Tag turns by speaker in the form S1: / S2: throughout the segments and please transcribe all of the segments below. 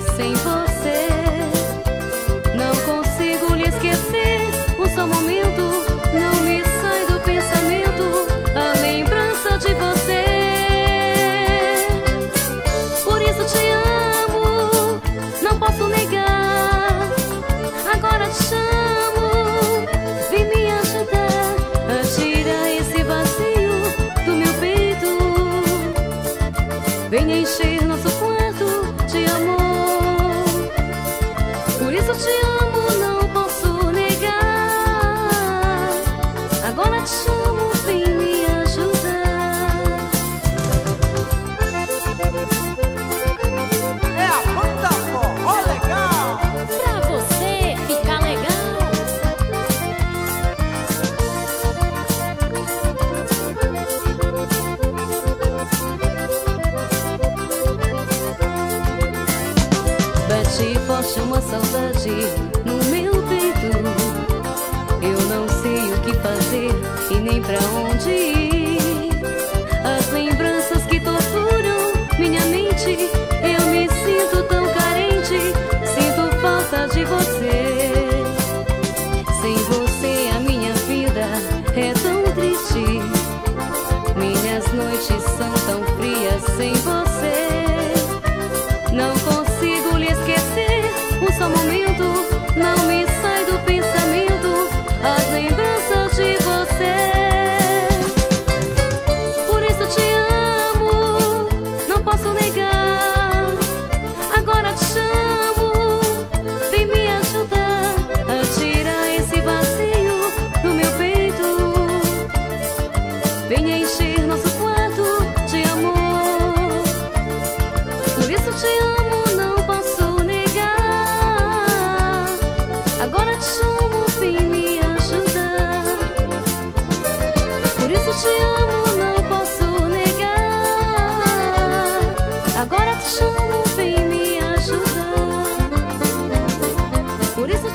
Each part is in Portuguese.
S1: sem você.
S2: Bate forte uma saudade no meu peito. Eu não sei o que fazer e nem pra onde.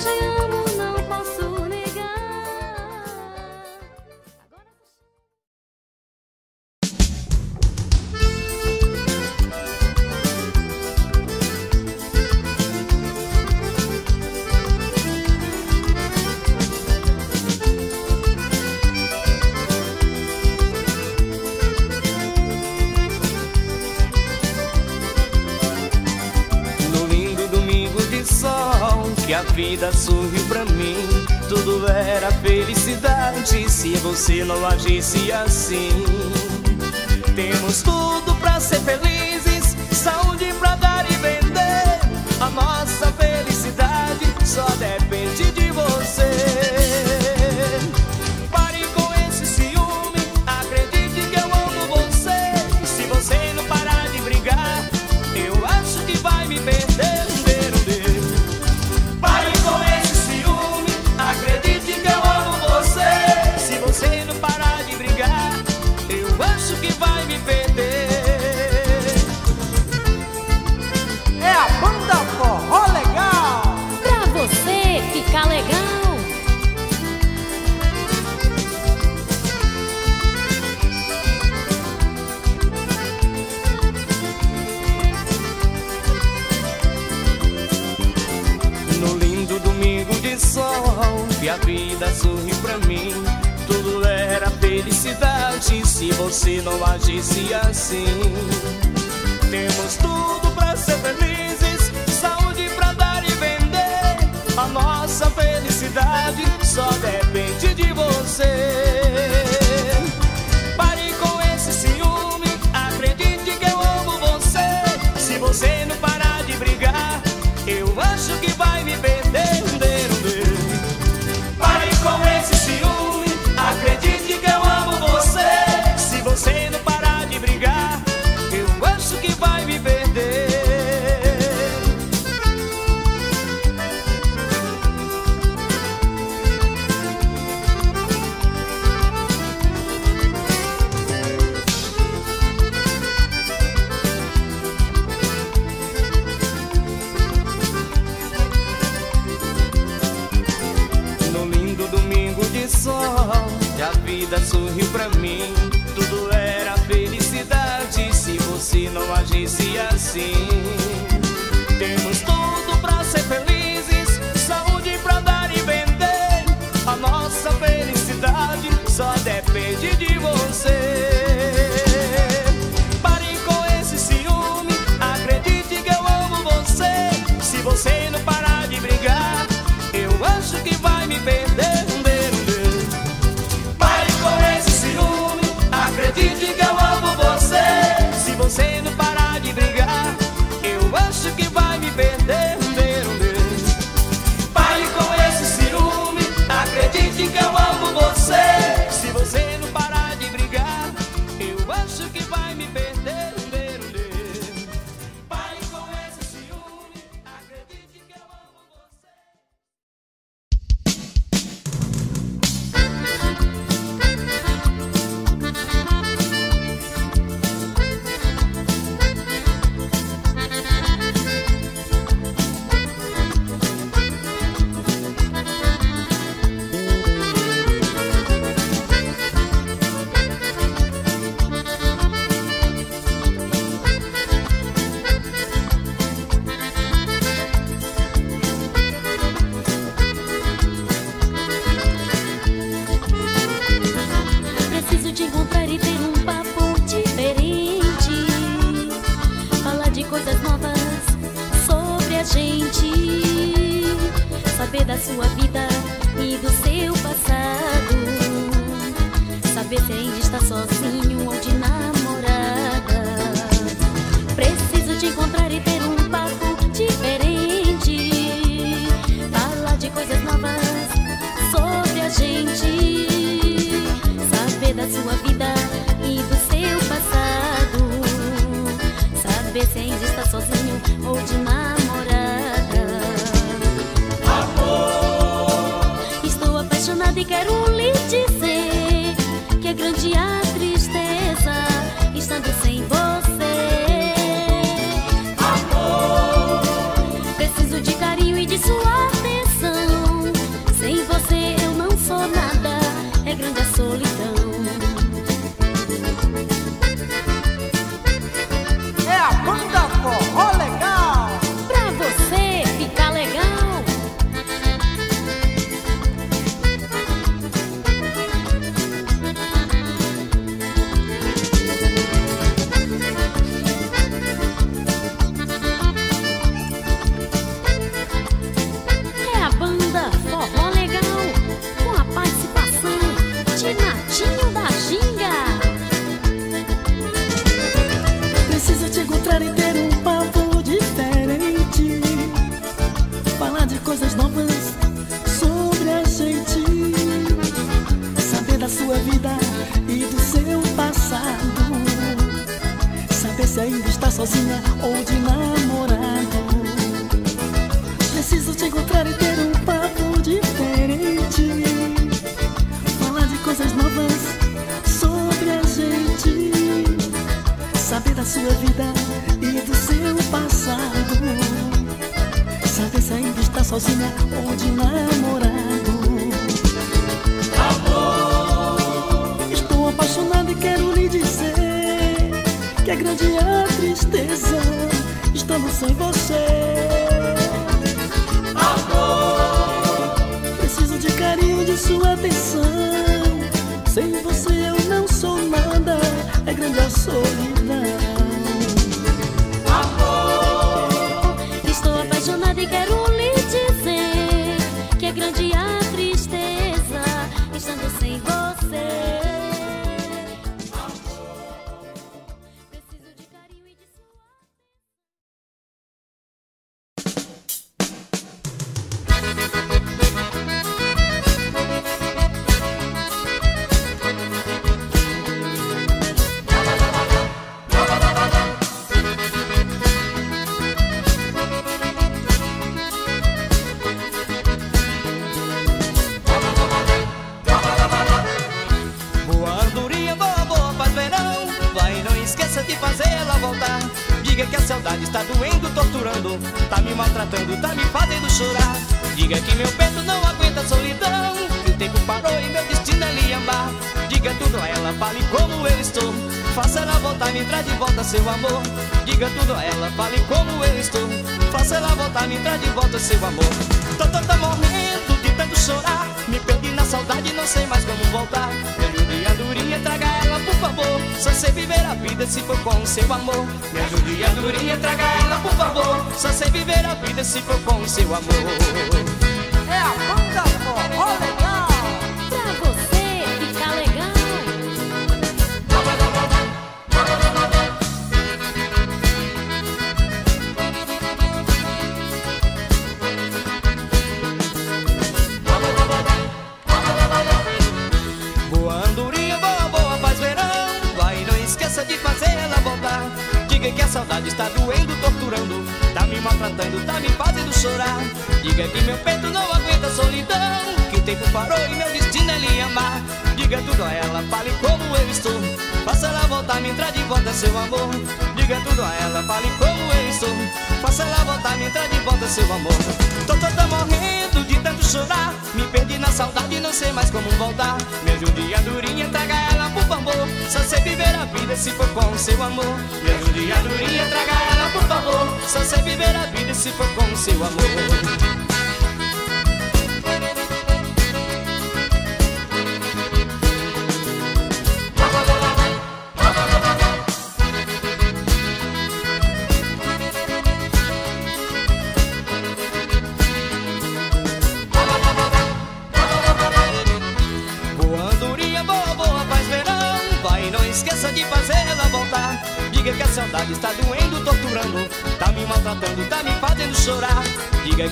S2: to know. Vida sorriu pra mim. Tudo era felicidade se você não agisse assim. Temos tudo pra ser felizes, Se não agisse assim. vida sorriu pra mim. Tudo era felicidade se você não agisse assim. Temos tudo pra ser felizes, saúde pra dar e vender. A nossa felicidade só depende de você.
S3: é grande a tristeza, estando sem você. Amor,
S4: preciso de carinho, de sua atenção. Sem você eu não sou nada, é grande a solidão.
S3: Amor, estou apaixonada e quero
S2: voltar, me traz de volta seu amor. Diga tudo a ela, fale como eu estou. Faça ela voltar, me traz de volta seu amor. Tô, tô, tô morrendo de tanto chorar. Me perdi na saudade, não sei mais como voltar. Me ajude a durinha, traga ela por favor. Só sei viver a vida se for com seu amor. Me ajude a durinha, traga ela por favor. Só sei viver a vida se for com seu amor.
S1: É a
S2: Diga que meu peito não aguenta solidão Que o tempo parou e meu destino é lhe amar. Diga tudo a ela, fale como eu estou. Faça ela voltar, me entrar de volta seu amor. Diga tudo a ela, fale como eu estou. Faça ela voltar, me entrar de volta seu amor. Tô toda morrendo chorar. Me perdi na saudade, não sei mais como voltar. Me ajude a durinha, traga ela por favor. Só sei viver a vida se for com seu amor. Me ajude a durinha, traga ela por favor. Só sei viver a vida se for com seu amor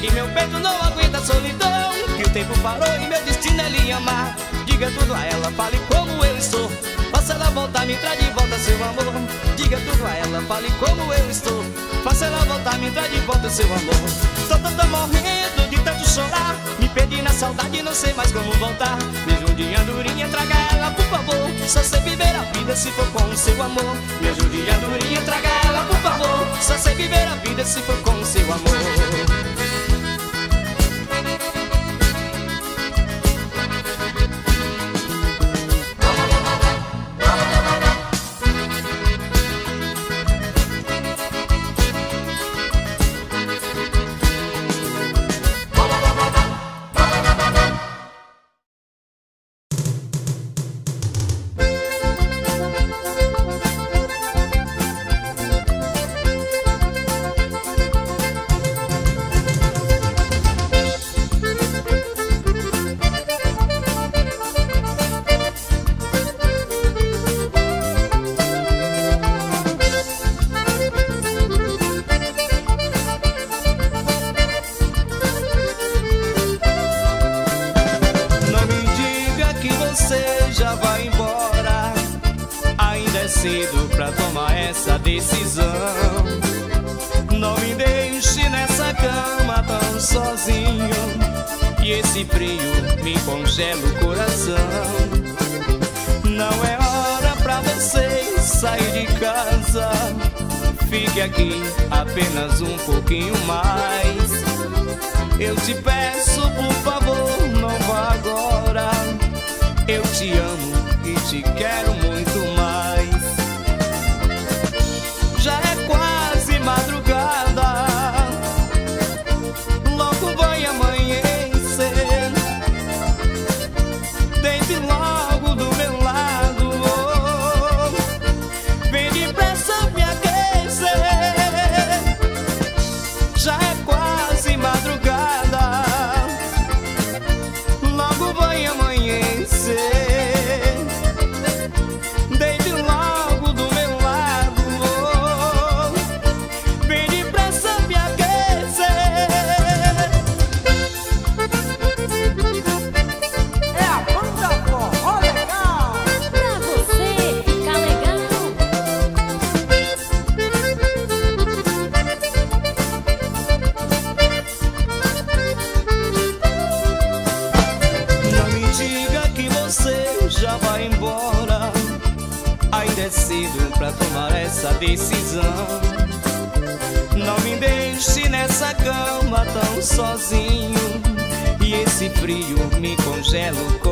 S2: Que meu peito não aguenta a solidão Que o tempo parou e meu destino é lhe amar. Diga tudo a ela, fale como eu estou. Faça ela voltar, me traz de volta seu amor. Diga tudo a ela, fale como eu estou. Faça ela voltar, me traz de volta seu amor. Tô, tô morrendo de tanto chorar. Me perdi na saudade, não sei mais como voltar. Me ajude, andorinha, traga ela por favor. Só sei viver a vida se for com o seu amor. Me ajude, andorinha, traga ela por favor. Só sei viver a vida se for com o seu amor apenas um pouquinho mais. Eu te peço, por favor, não vá agora. Eu te amo e te quero muito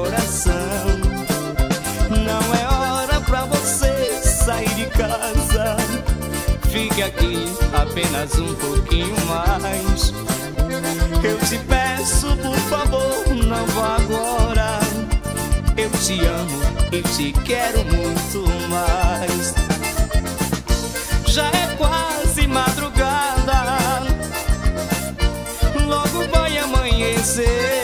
S2: coração. Não é hora pra você sair de casa. Fique aqui apenas um pouquinho mais. Eu te peço, por favor, não vá agora. Eu te amo e te quero muito mais. Já é quase madrugada. Logo vai amanhecer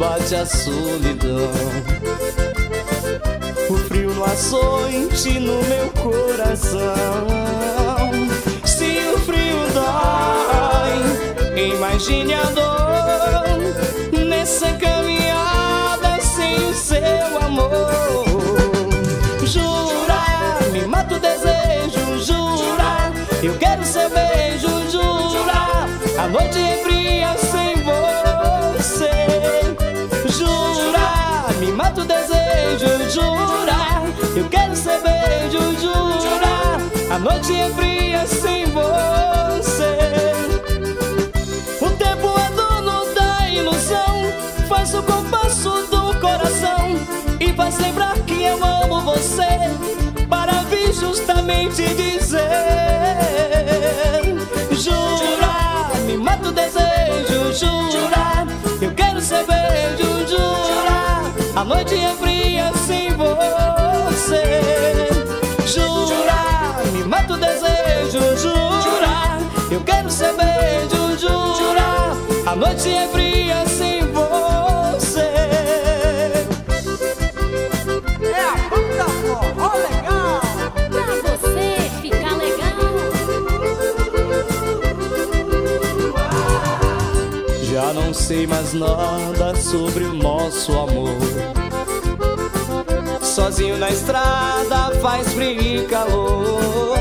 S2: bate a solidão. O frio no açoite no meu coração. Se o frio dói, imagine a dor nessa caminhada sem o seu amor. Jura, me mata o desejo, jura, eu quero seu beijo, jura, a noite é fria desejo, jura, eu quero seu beijo, jura, a noite é fria sem você. O tempo é dono da ilusão, faz o compasso do coração. E faz lembrar que eu amo você. Para vir justamente dizer: noite é fria sem você. É
S1: a banda forró legal.
S3: Pra você ficar legal.
S2: Já não sei mais nada sobre o nosso amor. Sozinho na estrada faz frio e calor.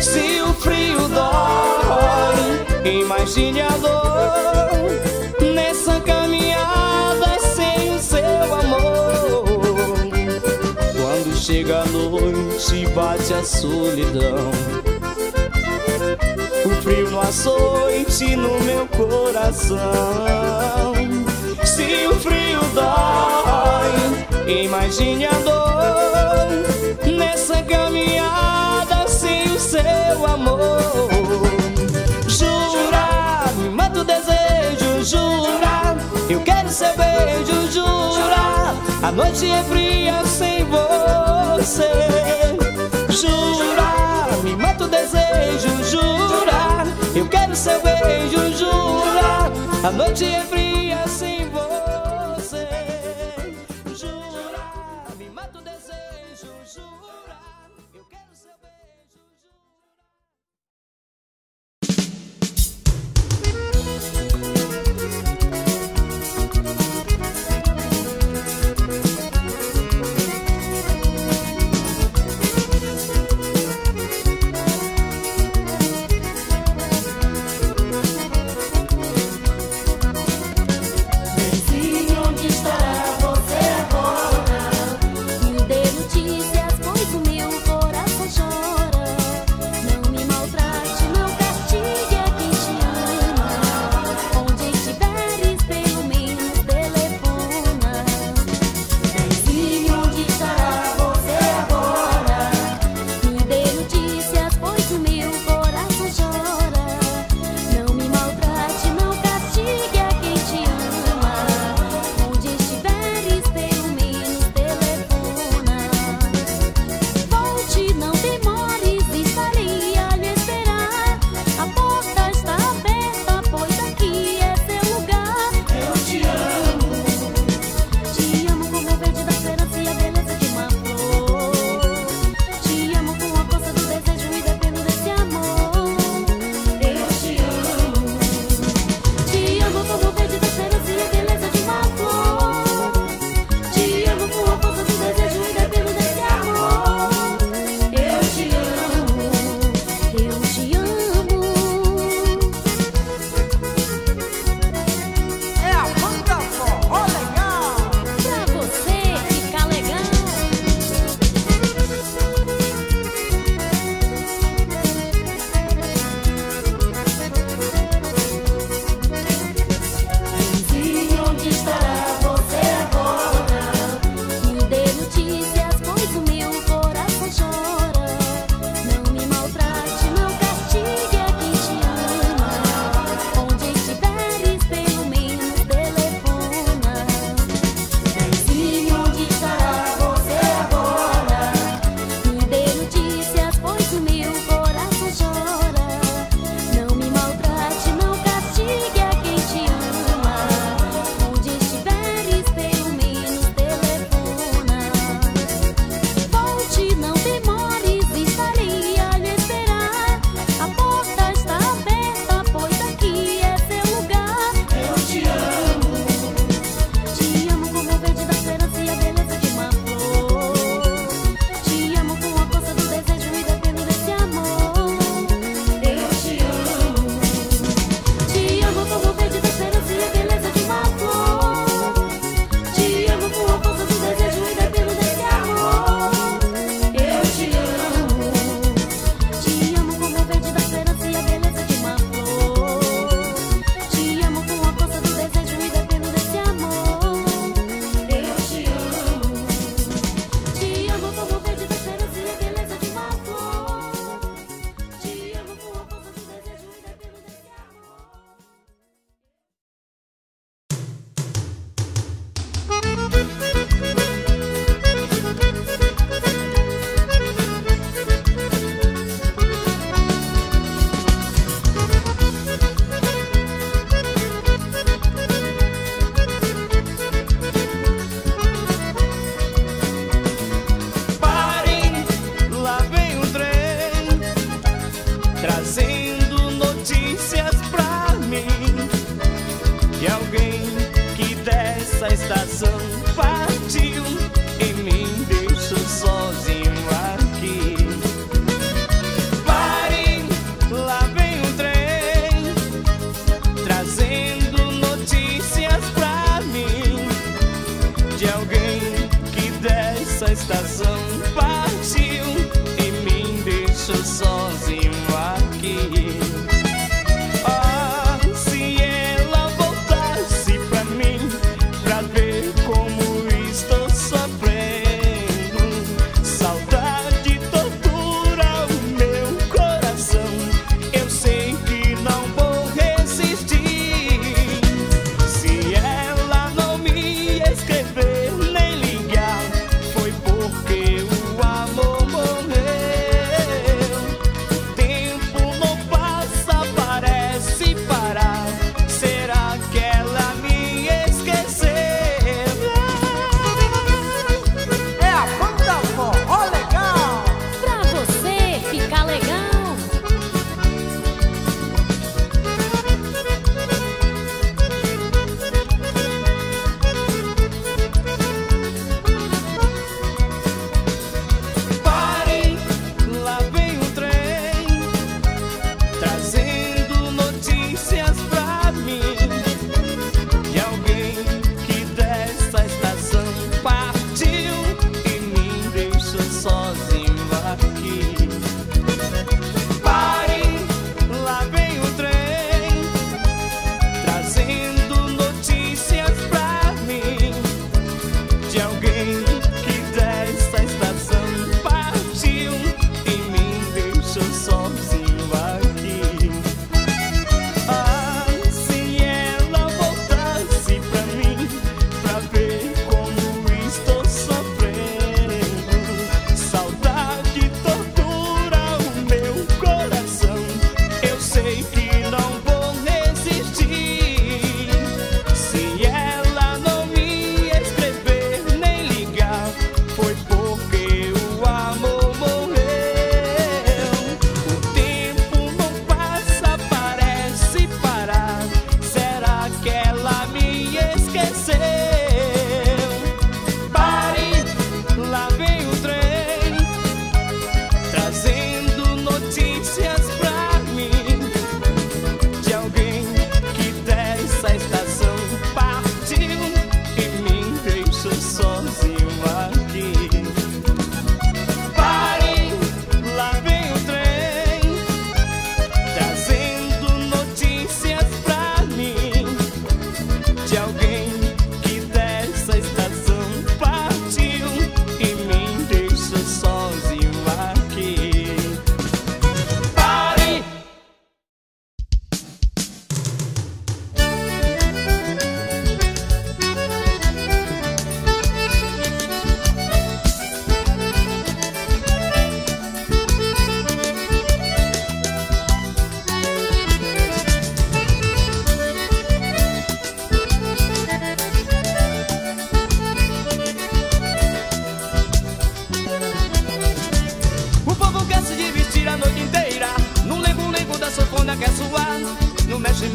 S2: Se o frio dói, imagine a dor nessa caminhada sem o seu amor. Quando chega a noite, bate a solidão. O frio no açoite no meu coração. Se o frio dói, imagine a dor nessa caminhada sem o seu amor. Jura, eu quero seu beijo, jura, a noite é fria sem você. Jura, me mata o desejo, jura, eu quero seu beijo, jura, a noite é fria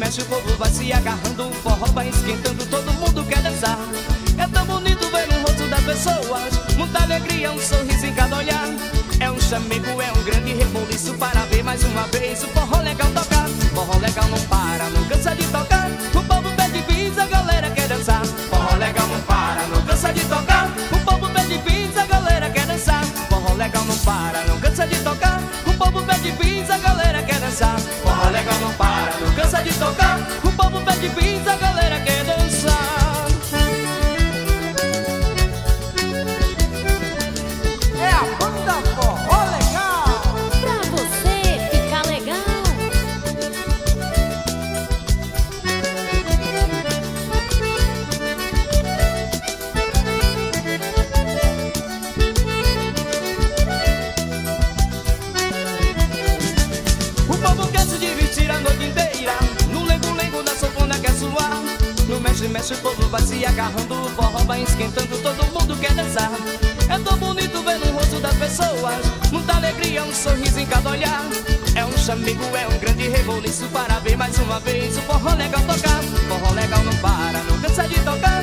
S2: mexe o povo vai se agarrando O forró vai esquentando, todo mundo quer dançar. É tão bonito ver no rosto das pessoas Muita alegria, um sorriso em cada olhar. É um chamego, é um grande rebuliço Para ver mais uma vez o forró legal tocar. Forró legal não para.
S1: É
S2: tão bonito ver no rosto das pessoas muita alegria, um sorriso em cada olhar. É um chamigo, é um grande reboliço parabéns mais uma vez o forró legal tocar. Forró legal não para, não cansa de tocar.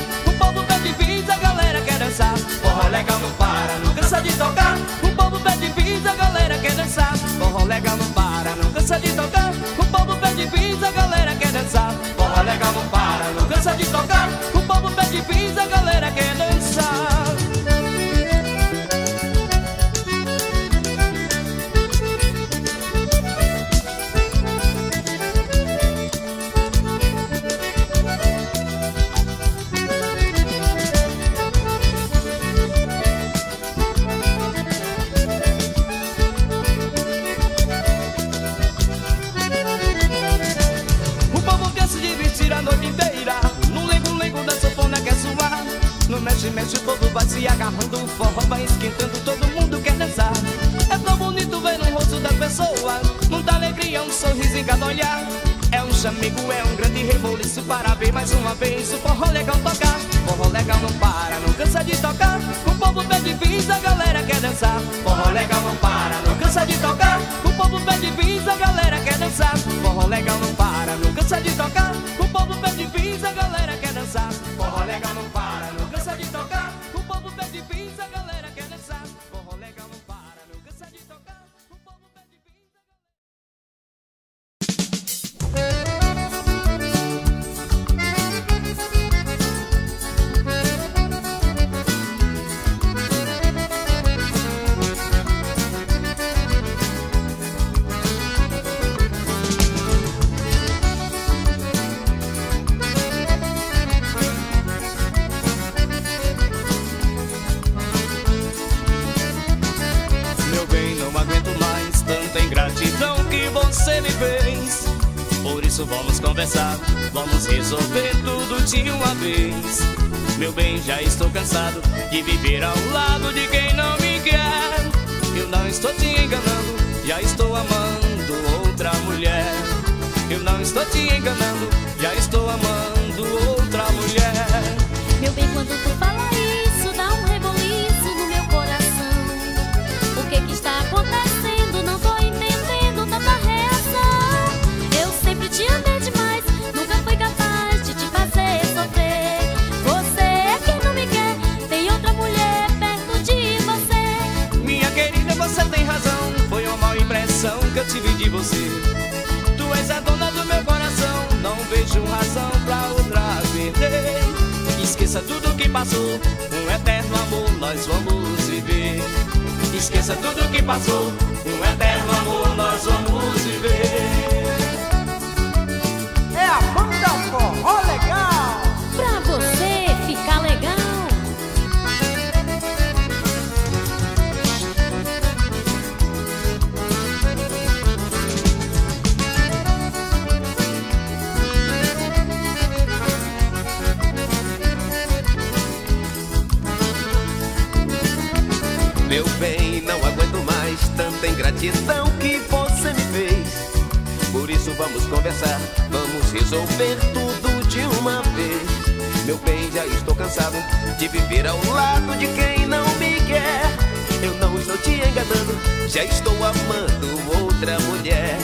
S2: Já estou amando outra mulher.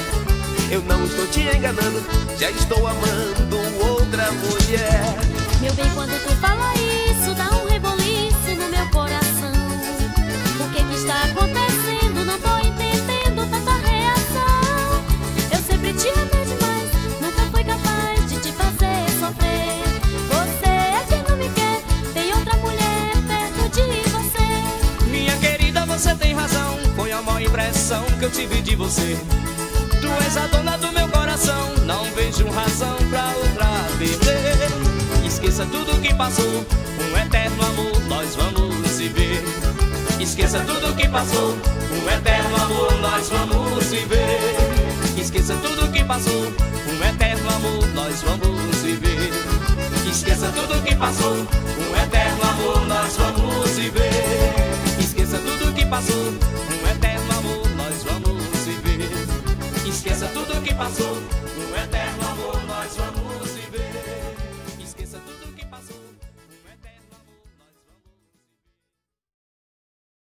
S2: Eu não estou te enganando, já estou amando outra mulher.
S3: Meu bem, quando tu fala isso, dá um que eu
S2: tive de você. Tu és a dona do meu coração. Não vejo razão pra outra perder. Esqueça tudo que passou. Um eterno amor, nós vamos viver. Esqueça tudo que passou. Um eterno amor, nós vamos viver. Esqueça tudo que passou. Um eterno amor, nós vamos viver. Esqueça tudo que passou. Um eterno amor, nós vamos viver. Esqueça tudo que passou. Esqueça tudo que passou.